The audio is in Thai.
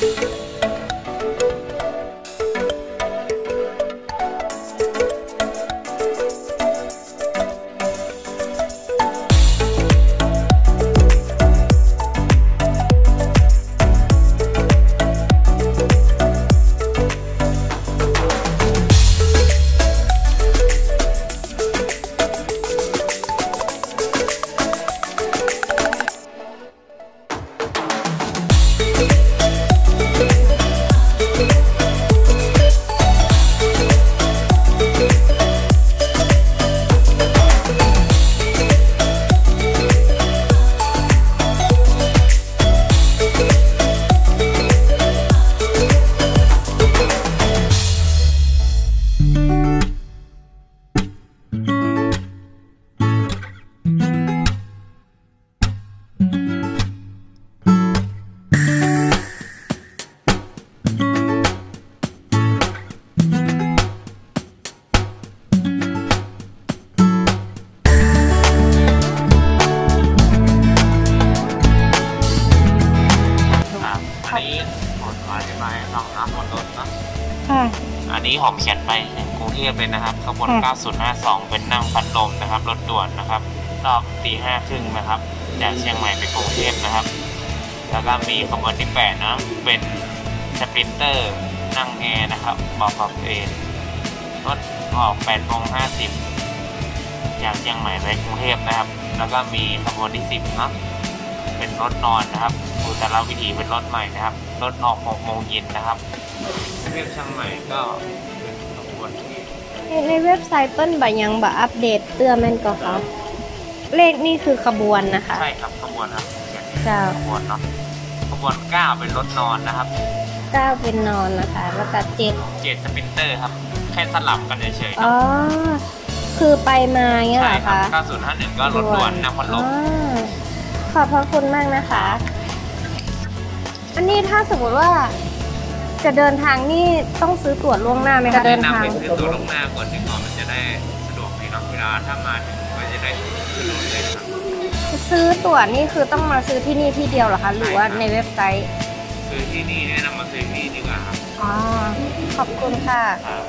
ครั ค่ะ อันนี้ผมเขียนไปถึงกรุงเทพเลยนะครับขบวนค่ะ 9052 เป็นนั่งพัดลมนะครับ รถด่วนนะครับรอบตีห้าครึ่งนะครับ จากเชียงใหม่ไปกรุงเทพนะครับ แล้วก็มีขบวนที่ 8 นะเป็น sprinter นั่งแอร์นะครับเบาะปรับเอนรถออก8โมง50 จากเชียงใหม่ไปกรุงเทพนะครับ แล้วก็มีขบวนที่ 10เนาะเป็นรถนอนนะครับ อุตรวิถีเป็นรถใหม่นะครับ รถออก6โมงเย็นนะครับกรุงเทพเชียงใหม่ก็เป็นขบวนที่ในเว็บไซต์เปิ้นบ่ยังบ่อัปเดตเตื้อแม่นก่อคะเลขนี่คือขบวนนะคะ ใช่ครับขบวนครับเขียนเจ้าขบวนเนาะขบวนเก้าเป็นรถนอนนะครับเก้าเป็นนอนนะคะ แล้วก็เจ็ดเจ็ด sprinter ครับ แค่สลับกันเฉยๆอ๋อเนาะคือไปมาเงี้ยใช่เหรอคะ ครับ9051 ก็รถด่วนนครหลวงอ๋อขอบพระคุณมากนะคะ อันนี้ถ้าสมมติว่าจะเดินทางนี่ต้องซื้อตั๋วล่วงหน้าไหมคะเดิแนะนทางนำไปซื้อตั๋วลงหน้าก่อนดีกว่ามันจะได้สะดวกดีเนาะเวลาถ้ามาถึงก็จะได้ขึ้นรถเลยนะครับซื้อตั๋วนี่คือต้องมาซื้อที่นี่ที่เดียวเหรอคะหรือว่าในเว็บไซต์ซื้อที่นี่แนะนำมาซื้อที่นี่ดีกว่าครับอ๋อขอบคุณค่ะ ครับ